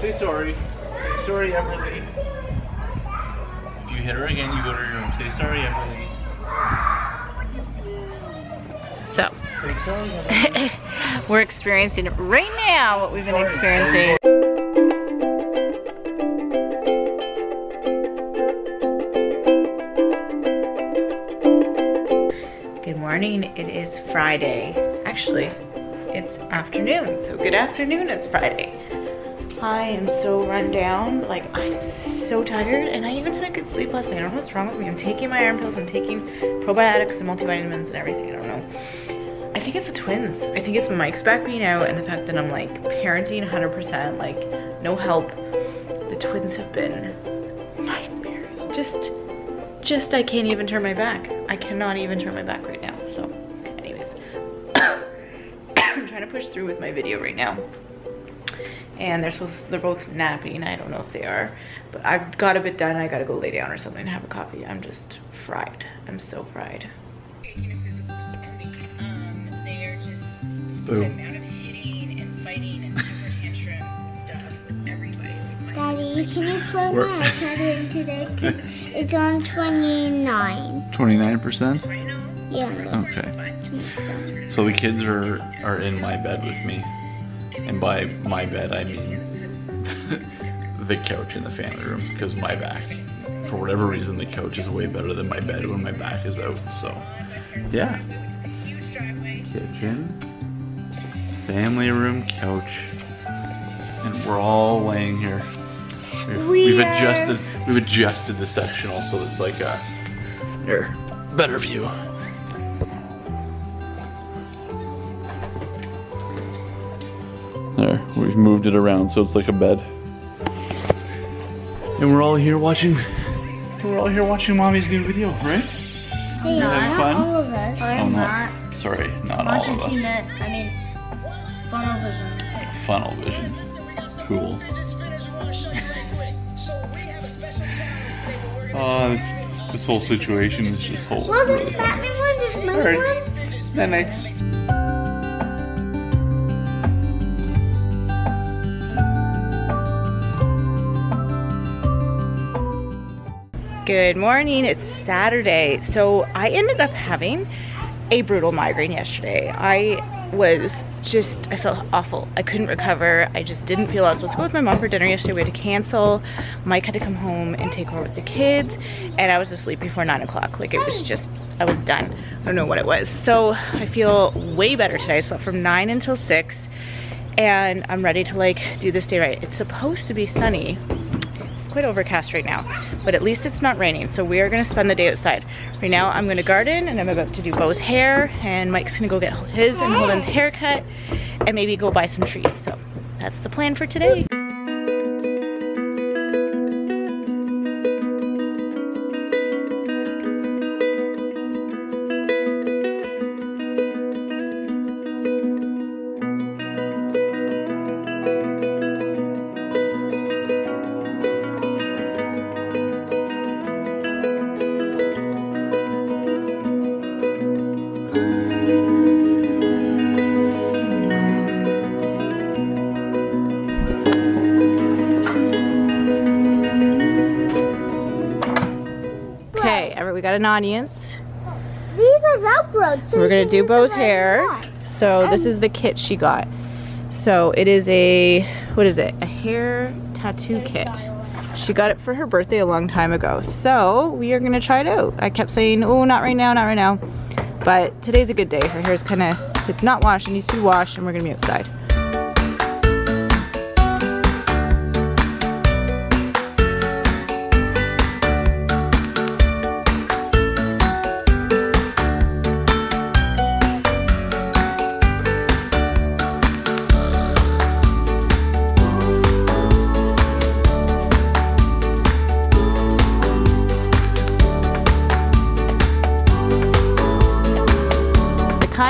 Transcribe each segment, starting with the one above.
Say sorry. Sorry, Everly. If you hit her again, you go to your room. Say sorry, Everly. So, Say sorry, Everly. we're experiencing right now what we've been experiencing. Good morning, it is Friday. Actually, it's afternoon, so good afternoon, it's Friday. I am so run down, like I'm so tired and I even had a good sleep last night. I don't know what's wrong with me. I'm taking my iron pills, I'm taking probiotics and multivitamins and everything, I don't know. I think it's the twins. I think it's Mike's back being out and the fact that I'm like parenting 100%, like no help. The twins have been nightmares. Just, just I can't even turn my back. I cannot even turn my back right now. So anyways, I'm trying to push through with my video right now. And they're supposed, they're both napping. I don't know if they are, but I've got a bit done. I gotta go lay down or something and have a coffee. I'm just fried. I'm so fried. Taking a physical toll me. Um, they are just Boo. the amount of hitting and fighting and tantrums and stuff with everybody. With Daddy, can you plug my iPad in today? Because it's on 29. 29%? Yeah. Okay. So the kids are, are in my bed with me. And by my bed, I mean the couch in the family room because my back. For whatever reason, the couch is way better than my bed when my back is out. So, yeah. Kitchen, family room, couch, and we're all laying here. We've, We we've adjusted. We've adjusted the sectional so it's like a here better view. There, we've moved it around so it's like a bed. And we're all here watching. We're all here watching mommy's new video, right? Hey, Having not fun? all of us. Oh, not. Sorry, not all of us. Minute, I mean, funnel vision. Funnel vision. Cool. Oh, this, this whole situation is just whole Well, really this funny. Batman one is my Alright. one. Night night. Good morning, it's Saturday. So I ended up having a brutal migraine yesterday. I was just, I felt awful. I couldn't recover. I just didn't feel I was supposed to go with my mom for dinner yesterday. We had to cancel. Mike had to come home and take over with the kids. And I was asleep before nine o'clock. Like it was just, I was done. I don't know what it was. So I feel way better today. I slept from nine until six and I'm ready to like do this day right. It's supposed to be sunny it's quite overcast right now, but at least it's not raining. So we are gonna spend the day outside. Right now I'm gonna garden and I'm about to do Bo's hair and Mike's gonna go get his and Holden's haircut and maybe go buy some trees. So that's the plan for today. We got an audience. These are Velcro. So We're gonna do Bo's use them wherever hair. So this is the kit she got. So it is a, what is it? A hair tattoo kit. She got it for her birthday a long time ago. So we are gonna try it out. I kept saying, oh, not right now, not right now. But today's a good day. Her hair's kinda, it's not washed, it needs to be washed and we're gonna be outside.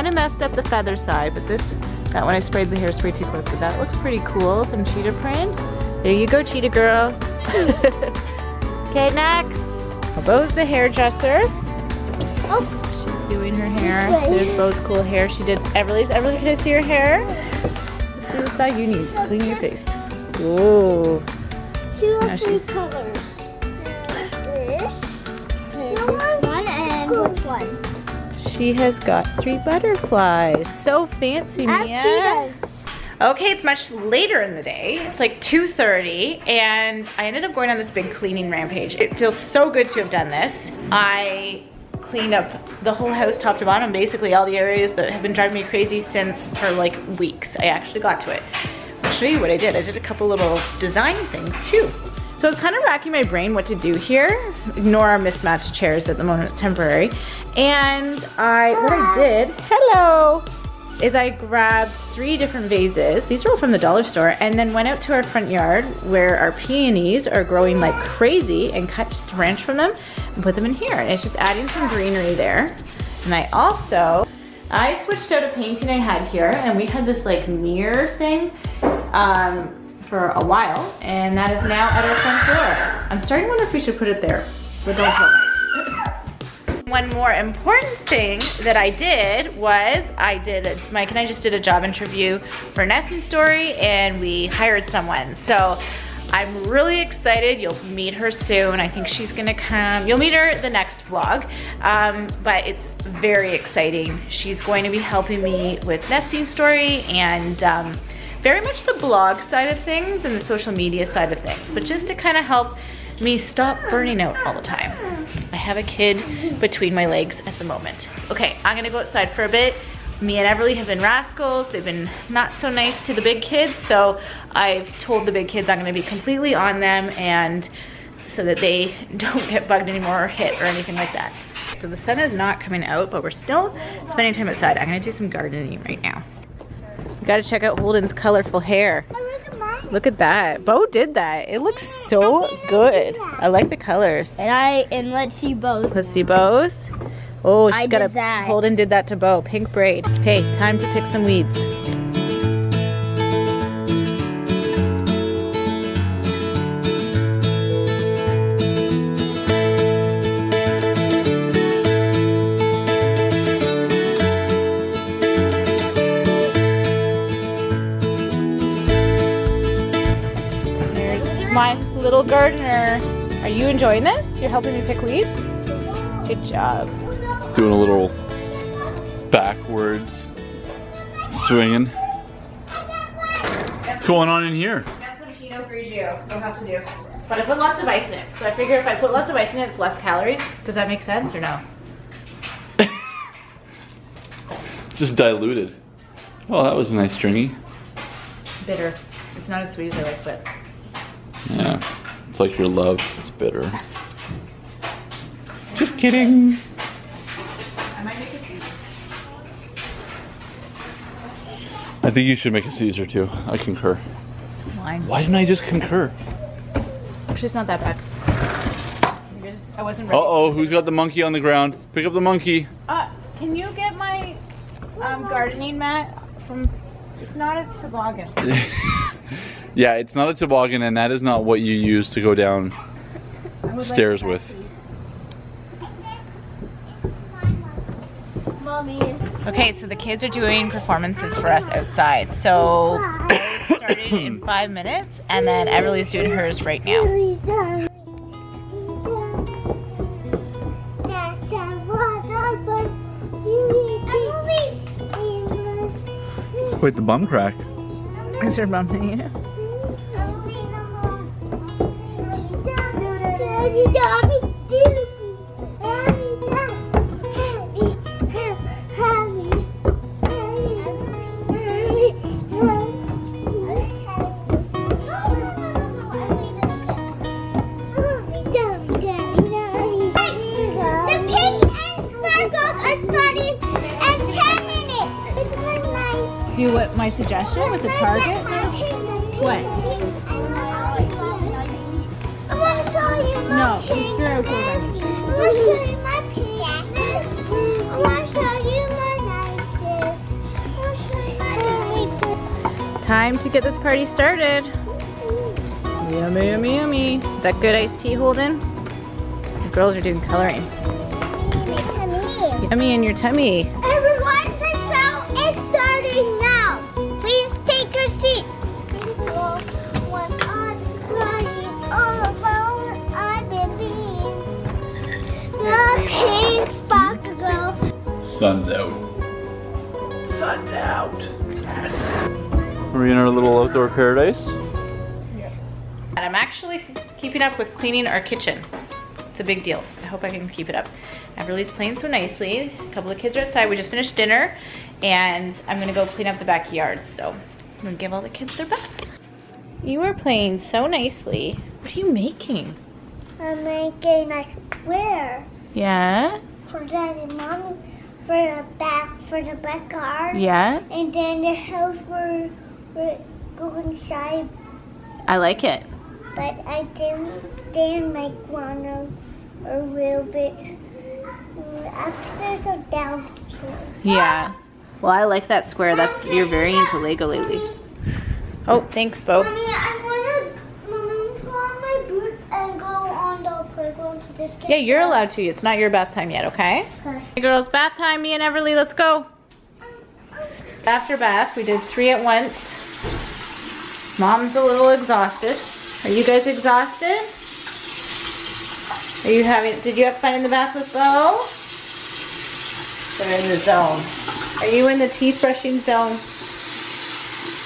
Kind of messed up the feather side, but this, that one I sprayed the hairspray too close, but that looks pretty cool. Some cheetah print. There you go, cheetah girl. okay, next. Bo's the hairdresser. Oh, She's doing her hair. There's Bo's cool hair. She did Everly's. Everly, can I see your hair? Let's see what side you need. Clean your face. Ooh. Two Now or three she's- colors. This. This one and which one? She has got three butterflies. So fancy, Mia. Okay, it's much later in the day. It's like 2.30 and I ended up going on this big cleaning rampage. It feels so good to have done this. I cleaned up the whole house top to bottom, basically all the areas that have been driving me crazy since for like weeks. I actually got to it. I'll show you what I did. I did a couple little design things too. So it's kind of racking my brain what to do here. Ignore our mismatched chairs at the moment, it's temporary. And I, what I did, hello, is I grabbed three different vases. These are all from the dollar store and then went out to our front yard where our peonies are growing like crazy and cut just a branch from them and put them in here. And it's just adding some greenery there. And I also, I switched out a painting I had here and we had this like mirror thing um, for a while and that is now at our front door. I'm starting to wonder if we should put it there, but don't tell me. One more important thing that I did was I did, a, Mike and I just did a job interview for Nesting Story and we hired someone. So I'm really excited. You'll meet her soon. I think she's gonna come. You'll meet her the next vlog, um, but it's very exciting. She's going to be helping me with Nesting Story and um, very much the blog side of things and the social media side of things, but just to kind of help me stop burning out all the time. I have a kid between my legs at the moment. Okay, I'm gonna go outside for a bit. Me and Everly have been rascals. They've been not so nice to the big kids, so I've told the big kids I'm gonna be completely on them and so that they don't get bugged anymore or hit or anything like that. So the sun is not coming out, but we're still spending time outside. I'm gonna do some gardening right now. You gotta check out Holden's colorful hair. Look at mine. Look at that. Bo did that. It looks so good. I like the colors. And I and let's see both. Let's see Bo's. Oh, she's I got a that. Holden did that to Bo. Pink braid. Okay, time to pick some weeds. Enjoying this? You're helping me pick weeds? Good job. Doing a little backwards swinging. What's going on in here? Got some Pinot Grigio. You'll have to do. But I put lots of ice in it. So I figure if I put lots of ice in it, it's less calories. Does that make sense or no? Just diluted. Oh, that was a nice stringy. Bitter. It's not as sweet as I like, but Yeah. It's like your love. is bitter. Just kidding. I might make a Caesar. I think you should make a Caesar too. I concur. It's wine. Why didn't I just concur? Actually, it's not that bad. You're I wasn't ready. Uh oh, who's got the monkey on the ground? Pick up the monkey. Uh, can you get my um, gardening mat from? It's not a toboggan. yeah, it's not a toboggan, and that is not what you use to go down I like stairs with. Okay, so the kids are doing performances for us outside. So I started in five minutes, and then Everly's doing hers right now. It's quite the bum crack. Is your her mom here? The you my No, pink it's very okay, I want to show you my. I want to show you my nicest. I want to show you my Time to get this party started. Yummy, yummy, yummy. Is that good iced tea, Holden? The girls are doing coloring. nicest. Yummy in your tummy. Sun's out. Sun's out. Yes. We're in our little outdoor paradise. Yeah. And I'm actually keeping up with cleaning our kitchen. It's a big deal. I hope I can keep it up. Everly's playing so nicely. A couple of kids are outside. We just finished dinner and I'm gonna go clean up the backyard. So I'm gonna give all the kids their baths. You are playing so nicely. What are you making? I'm making a square Yeah? for daddy and mommy for the back for the backyard. Yeah? And then the house for, for go inside. I like it. But I didn't didn't make one of a little bit upstairs or downstairs. Yeah. Well, I like that square. That's You're very into Lego lately. Oh, thanks, Bo. Mommy, I wanna put on my boots and go on the playground to just Yeah, you're allowed to. It's not your bath time yet, okay? Okay. Hey girls, bath time. Me and Everly, let's go. After bath, we did three at once. Mom's a little exhausted. Are you guys exhausted? Are you having, did you have fun in the bath with Bo? They're in the zone. Are you in the teeth brushing zone?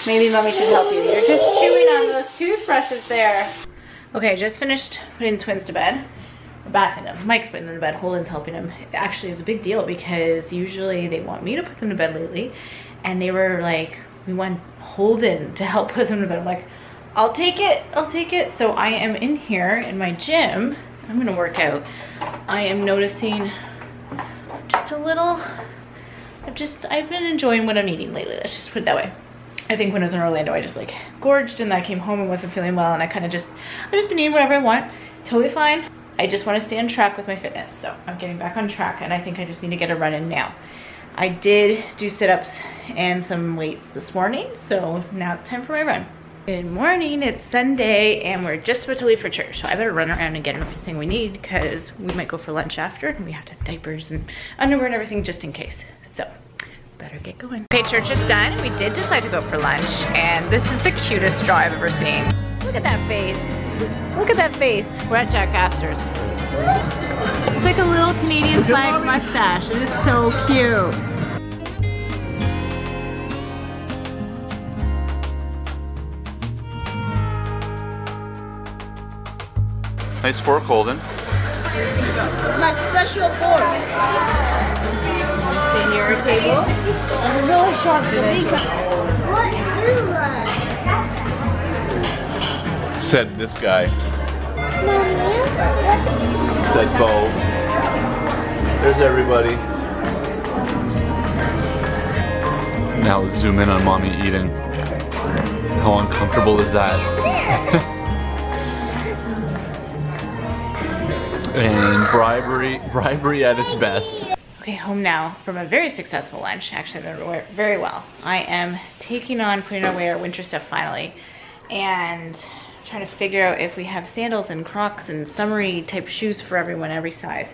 Maybe mommy should help you. You're just chewing on those toothbrushes there. Okay, just finished putting the twins to bed. We're bathing them. Mike's putting them to bed. Holden's helping him. It actually is a big deal because usually they want me to put them to bed lately. And they were like, we want Holden to help put them to bed. I'm like, I'll take it. I'll take it. So I am in here in my gym. I'm going to work out. I am noticing just a little, I've just, I've been enjoying what I'm eating lately. Let's just put it that way. I think when I was in Orlando, I just like gorged and I came home and wasn't feeling well and I kind of just, I've just been eating whatever I want. Totally fine. I just want to stay on track with my fitness. So I'm getting back on track and I think I just need to get a run in now. I did do sit-ups and some weights this morning. So now it's time for my run. Good morning, it's Sunday and we're just about to leave for church. So I better run around and get everything we need because we might go for lunch after and we have to have diapers and underwear and everything just in case. So better get going. Okay, church is done. We did decide to go for lunch and this is the cutest straw I've ever seen. Look at that face. Look at that face. We're at Jack Astor's. It's like a little Canadian flag mustache. It is so cute. Nice fork, Holden. It's my special fork. Stay near our table. I'm really shocked to make What you like? Said this guy. Mommy, Said Bo. There's everybody. Now let's zoom in on mommy eating. How uncomfortable is that? and bribery, bribery at its best. Okay, home now from a very successful lunch. Actually, that went very well. I am taking on putting away our winter stuff finally and trying to figure out if we have sandals and crocs and summery type shoes for everyone, every size.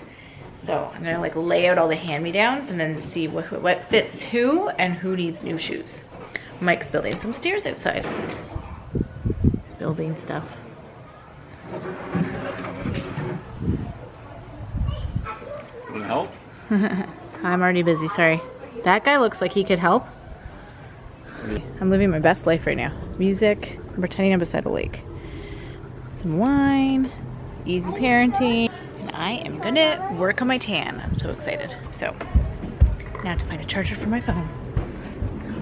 So I'm gonna like lay out all the hand-me-downs and then see what, what fits who and who needs new shoes. Mike's building some stairs outside. He's building stuff. Help? I'm already busy, sorry. That guy looks like he could help. I'm living my best life right now. Music, I'm pretending I'm beside a lake. Some wine, easy parenting. And I am gonna work on my tan. I'm so excited. So, now to find a charger for my phone.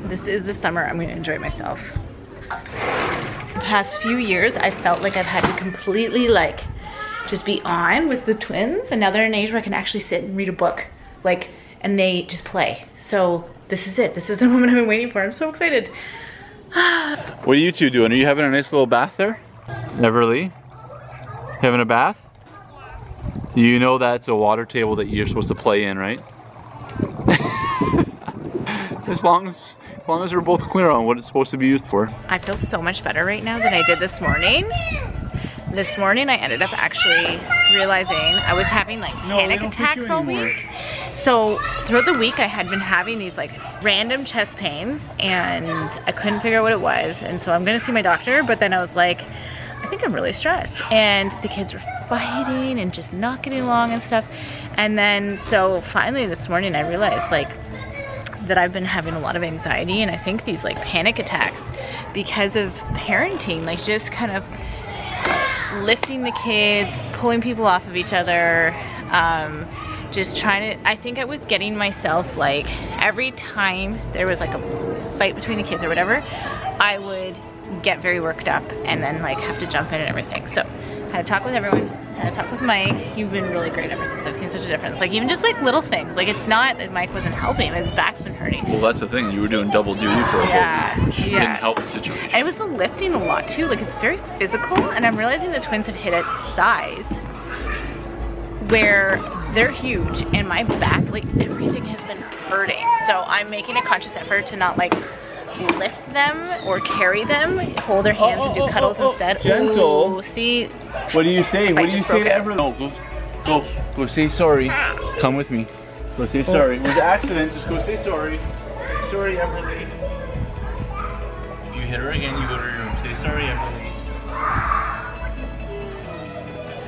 This is the summer I'm gonna enjoy myself. The past few years, I felt like I've had to completely like just be on with the twins and now they're in an age where I can actually sit and read a book like and they just play so this is it this is the moment I've been waiting for I'm so excited What are you two doing? Are you having a nice little bath there? Everly? Having a bath? You know that's a water table that you're supposed to play in, right? as long as as long as we're both clear on what it's supposed to be used for. I feel so much better right now than I did this morning this morning I ended up actually realizing I was having like panic attacks all week so throughout the week I had been having these like random chest pains and I couldn't figure out what it was and so I'm gonna see my doctor but then I was like I think I'm really stressed. And the kids were fighting and just not getting along and stuff. And then, so finally this morning I realized like that I've been having a lot of anxiety and I think these like panic attacks because of parenting, like just kind of lifting the kids, pulling people off of each other, um, just trying to, I think I was getting myself like, every time there was like a fight between the kids or whatever, I would get very worked up and then like have to jump in and everything. So I had to talk with everyone, I had to talk with Mike. You've been really great ever since I've seen such a difference. Like even just like little things. Like it's not that Mike wasn't helping, his back's been hurting. Well, that's the thing. You were doing double duty for a Yeah, whole week. You yeah. didn't help the situation. And it was the lifting a lot too. Like it's very physical and I'm realizing the twins have hit a size where they're huge and my back, like everything has been hurting. So I'm making a conscious effort to not like lift them or carry them, hold their hands and do oh, oh, cuddles oh, oh, instead. gentle. Ooh, see, What do you say? What do you say to everyone? No, go, go, go say sorry. Come with me. Go say oh. sorry. It was an accident. Just go say sorry. Sorry, Everly. If you hit her again, you go to your room. Say sorry, Everly.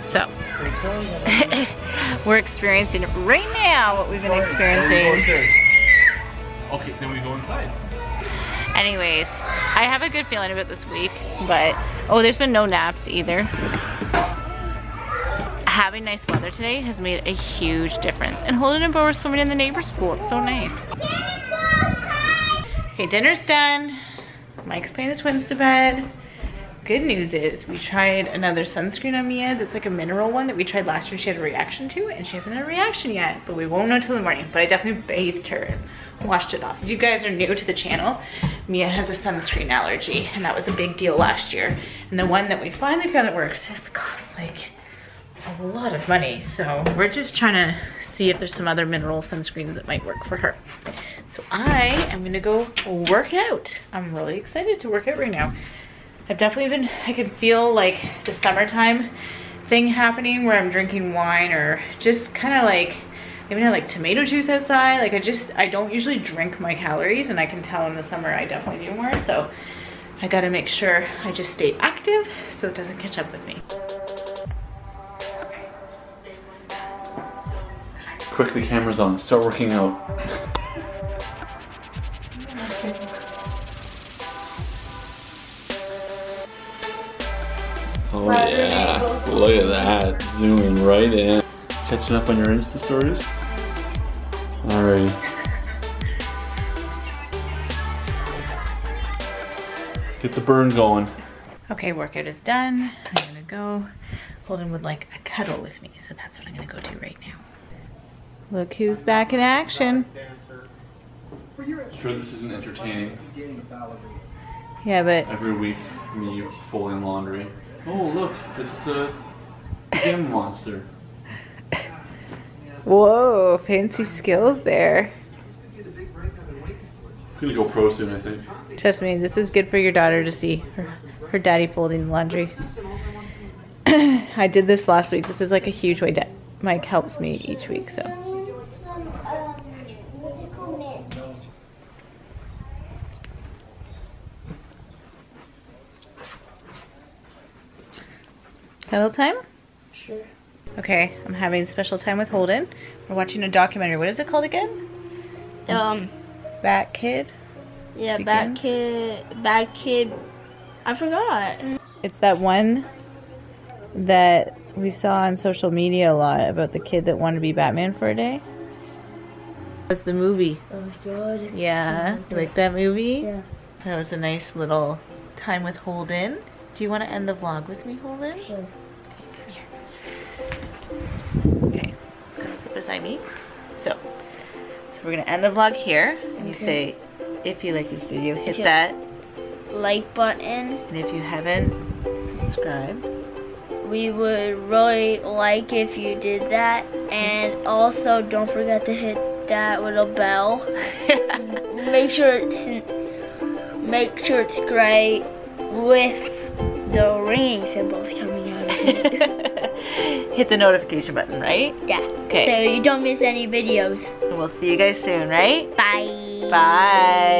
so we're experiencing right now what we've been experiencing. Okay, then we go inside. Anyways, I have a good feeling about this week, but oh, there's been no naps either. Having nice weather today has made a huge difference. And Holden and Bo are swimming in the neighbor's pool. It's so nice. Okay, dinner's done. Mike's putting the twins to bed. Good news is we tried another sunscreen on Mia that's like a mineral one that we tried last year she had a reaction to and she hasn't had a reaction yet, but we won't know till the morning. But I definitely bathed her and washed it off. If you guys are new to the channel, Mia has a sunscreen allergy and that was a big deal last year. And the one that we finally found that works has cost like a lot of money. So we're just trying to see if there's some other mineral sunscreens that might work for her. So I am gonna go work out. I'm really excited to work out right now. I've definitely been, I can feel like the summertime thing happening where I'm drinking wine or just kind of like, even had like tomato juice outside. Like I just, I don't usually drink my calories and I can tell in the summer I definitely do more. So I gotta make sure I just stay active so it doesn't catch up with me. Quick, the camera's on. Start working out. Oh yeah, look at that. Zooming right in. Catching up on your Insta stories? Alrighty. Get the burn going. Okay, workout is done. I'm gonna go. Holden would like a cuddle with me, so that's what I'm gonna go do right now. Look who's back in action. Sure, this isn't entertaining. Yeah, but Every week, me folding laundry. Oh, look, this is a gym monster. whoa, fancy skills there. It's Gonna go pro soon, I think. Trust me, this is good for your daughter to see her, her daddy folding laundry. I did this last week. This is like a huge way. Mike helps me each week, so. Some, um, what's it called, mints. Cuddle time? Sure. Okay, I'm having special time with Holden. We're watching a documentary. What is it called again? Um, Bat Kid? yeah, Begins? Bad Kid, Bad Kid, I forgot. It's that one that we saw on social media a lot about the kid that wanted to be Batman for a day. Was the movie? That was good. Yeah, you like that movie? Yeah. That was a nice little time with Holden. Do you want to end the vlog with me, Holden? Sure. So we're gonna end the vlog here, and you say, if you like this video, hit Yeah. that, Like button. and if you haven't, subscribe. We would really like if you did that. And also, don't forget to hit that little bell. make sure it's make sure it's gray with the ringing symbols coming out of it. hit the notification button, right? yeah. Okay. So you don't miss any videos. We'll see you guys soon, right? Bye. Bye.